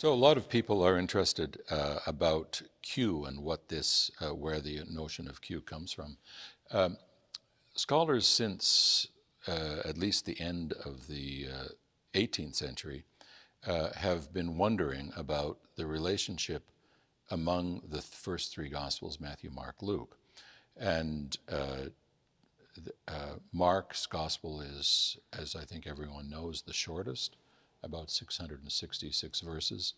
So a lot of people are interested uh, about Q and what this, uh, where the notion of Q comes from. Um, scholars since uh, at least the end of the 18th uh, century uh, have been wondering about the relationship among the first three Gospels, Matthew, Mark, Luke. And uh, Mark's Gospel is, as I think everyone knows, the shortest, about 666 verses.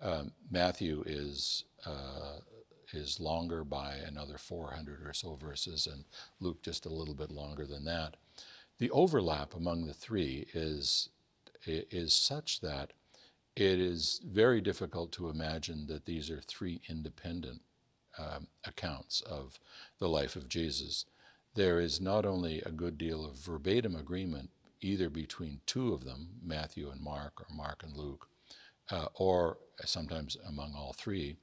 Um, Matthew is, uh, is longer by another 400 or so verses, and Luke just a little bit longer than that. The overlap among the three is, is such that it is very difficult to imagine that these are three independent um, accounts of the life of Jesus. There is not only a good deal of verbatim agreement either between two of them, Matthew and Mark, or Mark and Luke, uh, or sometimes among all three,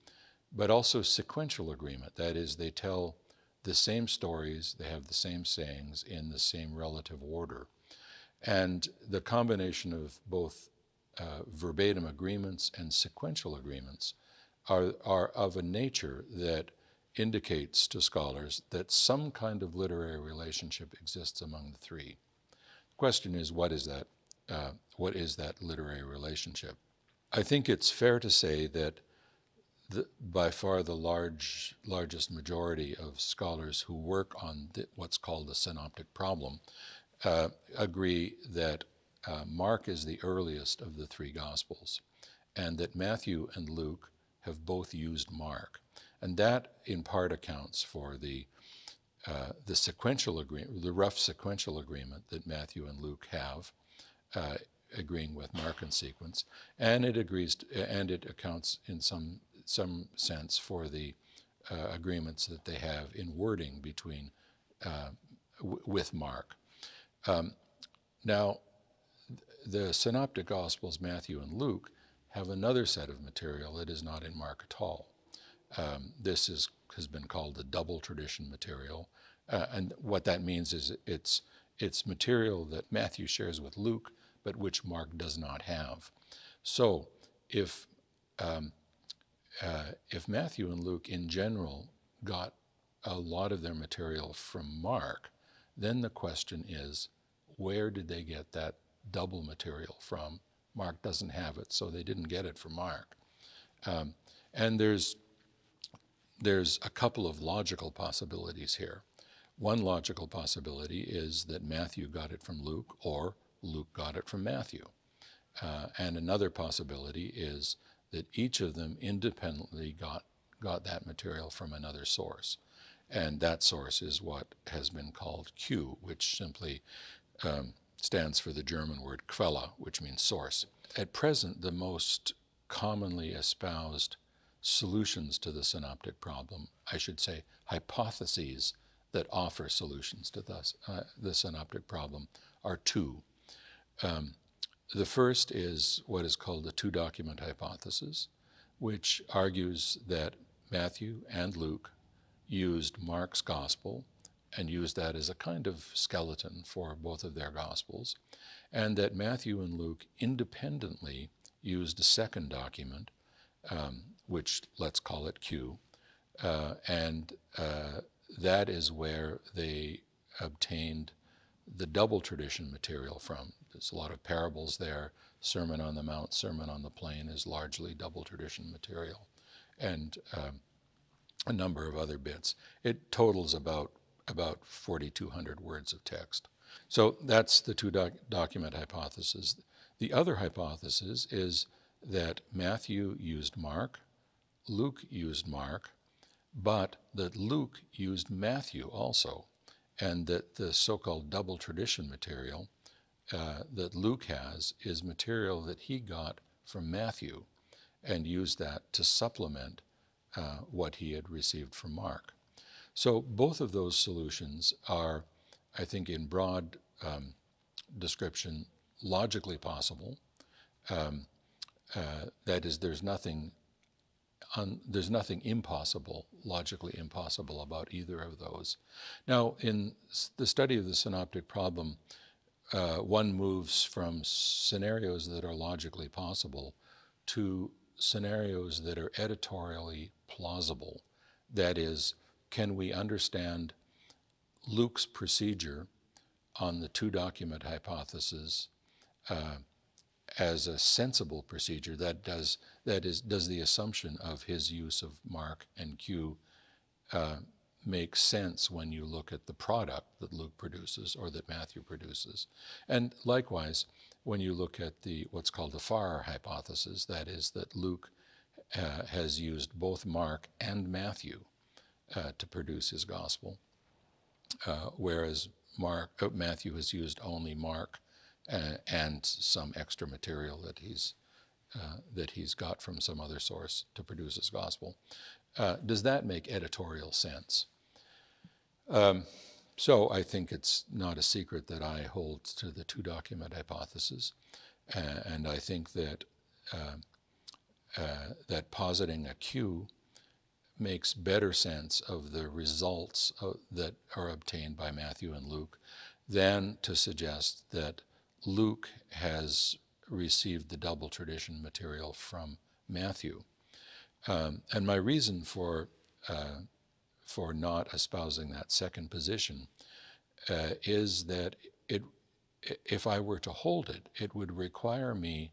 but also sequential agreement. That is, they tell the same stories, they have the same sayings in the same relative order. And the combination of both uh, verbatim agreements and sequential agreements are, are of a nature that indicates to scholars that some kind of literary relationship exists among the three. Question is, what is that? Uh, what is that literary relationship? I think it's fair to say that the, by far the large, largest majority of scholars who work on the, what's called the synoptic problem uh, agree that uh, Mark is the earliest of the three Gospels, and that Matthew and Luke have both used Mark. And that, in part, accounts for the, uh, the sequential agreement, the rough sequential agreement that Matthew and Luke have, uh, agreeing with Mark and sequence, and it agrees, to, and it accounts in some some sense for the uh, agreements that they have in wording between uh, with Mark. Um, now, the Synoptic Gospels, Matthew and Luke, have another set of material that is not in Mark at all. Um, this is, has been called the double tradition material. Uh, and what that means is it's, it's material that Matthew shares with Luke, but which Mark does not have. So if, um, uh, if Matthew and Luke in general got a lot of their material from Mark, then the question is, where did they get that double material from. Mark doesn't have it, so they didn't get it from Mark. Um, and there's, there's a couple of logical possibilities here. One logical possibility is that Matthew got it from Luke, or Luke got it from Matthew. Uh, and another possibility is that each of them independently got, got that material from another source. And that source is what has been called Q, which simply um, stands for the German word Quelle, which means source. At present, the most commonly espoused solutions to the synoptic problem, I should say hypotheses that offer solutions to the, uh, the synoptic problem, are two. Um, the first is what is called the two document hypothesis, which argues that Matthew and Luke used Mark's gospel and used that as a kind of skeleton for both of their Gospels, and that Matthew and Luke independently used a second document, um, which let's call it Q, uh, and uh, that is where they obtained the double tradition material from. There's a lot of parables there. Sermon on the Mount, Sermon on the Plain is largely double tradition material, and um, a number of other bits. It totals about about 4,200 words of text. So that's the two doc document hypothesis. The other hypothesis is that Matthew used Mark, Luke used Mark, but that Luke used Matthew also, and that the so-called double tradition material uh, that Luke has is material that he got from Matthew and used that to supplement uh, what he had received from Mark. So both of those solutions are, I think, in broad um, description, logically possible. Um, uh, that is, there's nothing, there's nothing impossible, logically impossible about either of those. Now, in the study of the synoptic problem, uh, one moves from scenarios that are logically possible to scenarios that are editorially plausible. That is, can we understand Luke's procedure on the two document hypothesis uh, as a sensible procedure that does that is does the assumption of his use of mark and q uh, make sense when you look at the product that Luke produces or that Matthew produces, and likewise when you look at the what's called the Farrer hypothesis, that is that Luke uh, has used both Mark and Matthew uh, to produce his gospel, uh, whereas Mark uh, Matthew has used only Mark uh, and some extra material that he's uh, that he's got from some other source to produce his gospel. Uh, does that make editorial sense? Um, so I think it's not a secret that I hold to the two document hypothesis, uh, and I think that uh, that positing a Q makes better sense of the results of, that are obtained by Matthew and Luke than to suggest that Luke has received the double tradition material from Matthew. Um, and my reason for, uh, for not espousing that second position uh, is that it, if I were to hold it, it would require me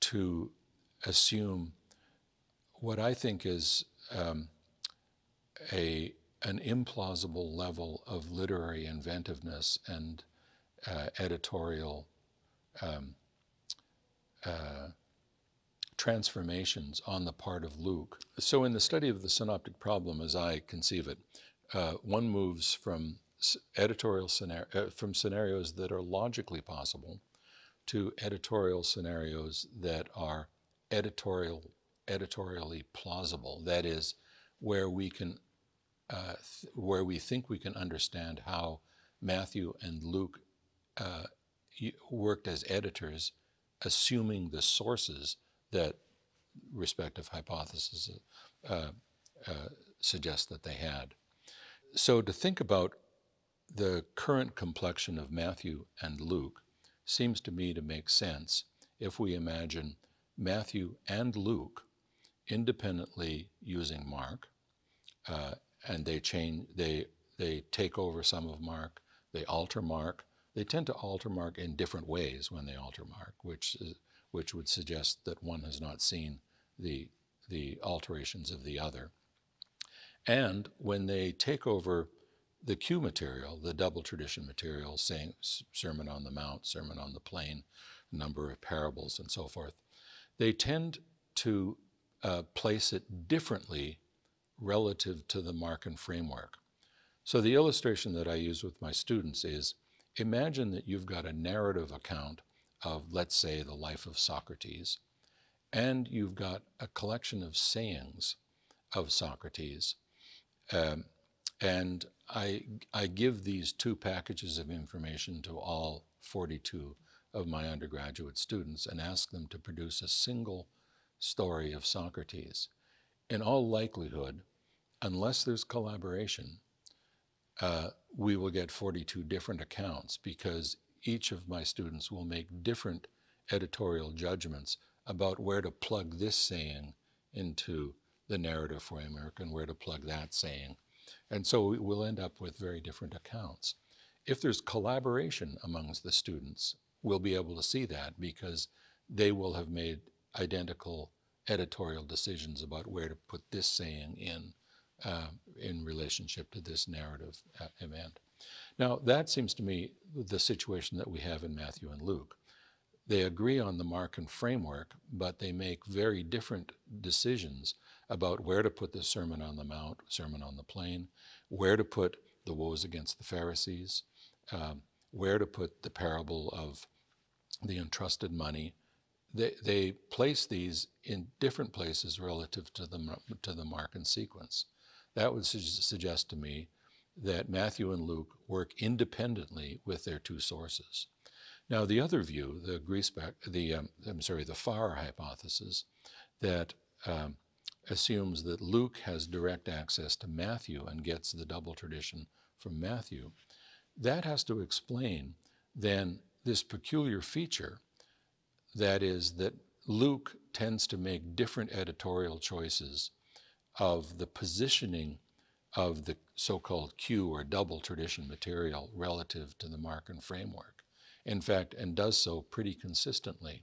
to assume what I think is um, a, an implausible level of literary inventiveness and uh, editorial um, uh, transformations on the part of Luke. So, in the study of the synoptic problem, as I conceive it, uh, one moves from editorial scenario, uh, from scenarios that are logically possible to editorial scenarios that are editorial editorially plausible. That is, where we can uh, where we think we can understand how Matthew and Luke uh, worked as editors, assuming the sources that respective hypotheses uh, uh, suggest that they had. So to think about the current complexion of Matthew and Luke seems to me to make sense if we imagine Matthew and Luke independently using Mark uh, and they change, they, they take over some of Mark, they alter Mark. They tend to alter Mark in different ways when they alter Mark, which, is, which would suggest that one has not seen the, the alterations of the other. And when they take over the Q material, the double tradition material, saying Sermon on the Mount, Sermon on the Plain, number of parables, and so forth, they tend to uh, place it differently relative to the Markan framework. So the illustration that I use with my students is imagine that you've got a narrative account of, let's say, the life of Socrates, and you've got a collection of sayings of Socrates. Um, and I, I give these two packages of information to all 42 of my undergraduate students and ask them to produce a single story of Socrates. In all likelihood, unless there's collaboration, uh, we will get 42 different accounts because each of my students will make different editorial judgments about where to plug this saying into the narrative framework and where to plug that saying. And so we'll end up with very different accounts. If there's collaboration amongst the students, we'll be able to see that because they will have made identical editorial decisions about where to put this saying in uh, in relationship to this narrative uh, event. Now, that seems to me the situation that we have in Matthew and Luke. They agree on the Markan framework, but they make very different decisions about where to put the Sermon on the Mount, Sermon on the Plain, where to put the woes against the Pharisees, um, where to put the parable of the entrusted money. They, they place these in different places relative to the, to the Markan sequence. That would su- suggest to me that Matthew and Luke work independently with their two sources. Now, the other view, the the um, I'm sorry, the Farrer hypothesis, that um, assumes that Luke has direct access to Matthew and gets the double tradition from Matthew, that has to explain then this peculiar feature that is that Luke tends to make different editorial choices of the positioning of the so-called Q or double tradition material relative to the Markan framework. In fact, and does so pretty consistently.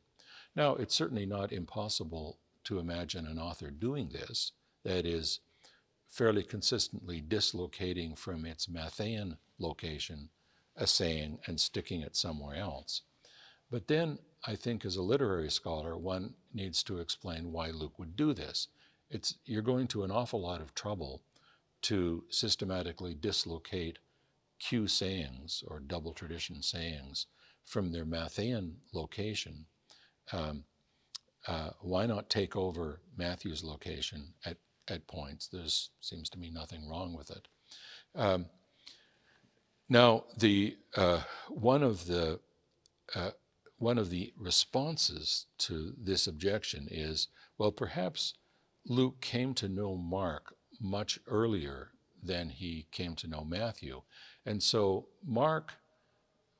Now, it's certainly not impossible to imagine an author doing this, that is, fairly consistently dislocating from its Matthean location a saying and sticking it somewhere else. But then I think as a literary scholar, one needs to explain why Luke would do this. It's, you're going to an awful lot of trouble to systematically dislocate Q sayings or double tradition sayings from their Matthean location. Um, uh, why not take over Matthew's location at, at points? There seems to me nothing wrong with it. Um, now, the uh, one of the uh, one of the responses to this objection is, well, perhaps Luke came to know Mark much earlier than he came to know Matthew, and so Mark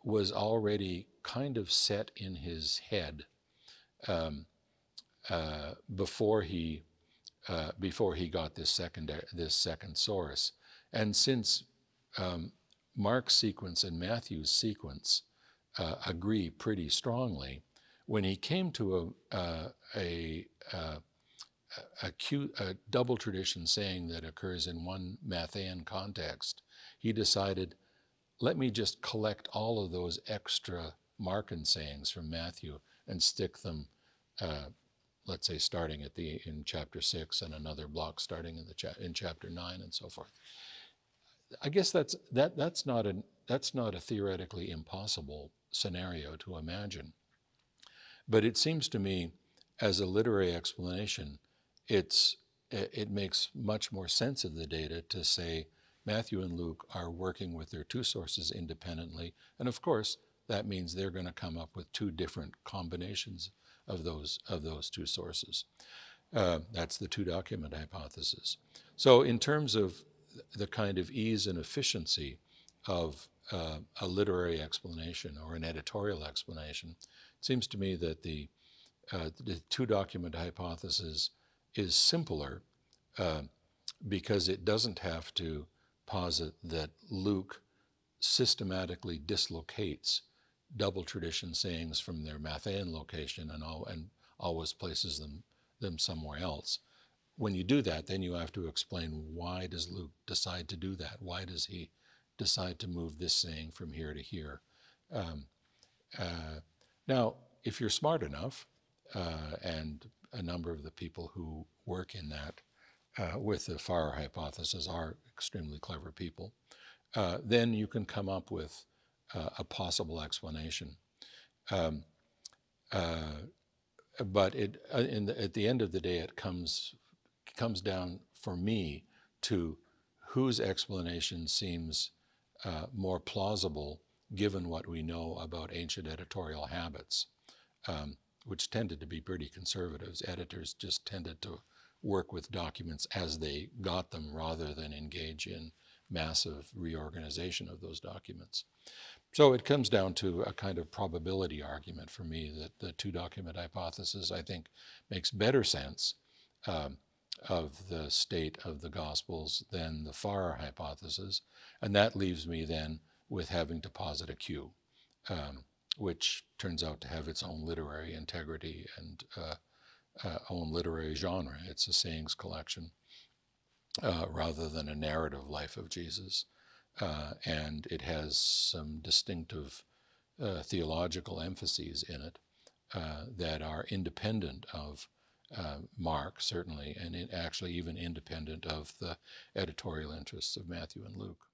was already kind of set in his head um, uh, before he uh, before he got this second this second source, and since um, Mark's sequence and Matthew's sequence uh, agree pretty strongly. When he came to a, uh, a, a, a, double tradition saying that occurs in one Matthean context, he decided, let me just collect all of those extra Markan sayings from Matthew and stick them, uh, let's say, starting at the in chapter six and another block starting in the cha in chapter nine and so forth. I guess that's that that's not an that's not a theoretically impossible scenario to imagine. But it seems to me, as a literary explanation, it's it makes much more sense of the data to say Matthew and Luke are working with their two sources independently, and of course that means they're going to come up with two different combinations of those of those two sources. Uh, that's the two document hypothesis. So in terms of the kind of ease and efficiency of uh, a literary explanation or an editorial explanation. It seems to me that the, uh, the two document hypothesis is simpler uh, because it doesn't have to posit that Luke systematically dislocates double tradition sayings from their Matthean location and, all, and always places them, them somewhere else when you do that, then you have to explain why does Luke decide to do that? Why does he decide to move this saying from here to here? Um, uh, now, if you're smart enough, uh, and a number of the people who work in that uh, with the Farrer hypothesis are extremely clever people, uh, then you can come up with uh, a possible explanation. Um, uh, but it, the, at the end of the day, it comes comes down for me to whose explanation seems uh, more plausible given what we know about ancient editorial habits, um, which tended to be pretty conservative. Editors just tended to work with documents as they got them rather than engage in massive reorganization of those documents. So it comes down to a kind of probability argument for me that the two document hypothesis, I think, makes better sense um, of the state of the Gospels than the Farrer hypothesis. And that leaves me then with having to posit a um, which turns out to have its own literary integrity and uh, uh, own literary genre. It's a sayings collection uh, rather than a narrative life of Jesus. Uh, and it has some distinctive uh, theological emphases in it that are independent of Mark, certainly, and actually even independent of the editorial interests of Matthew and Luke.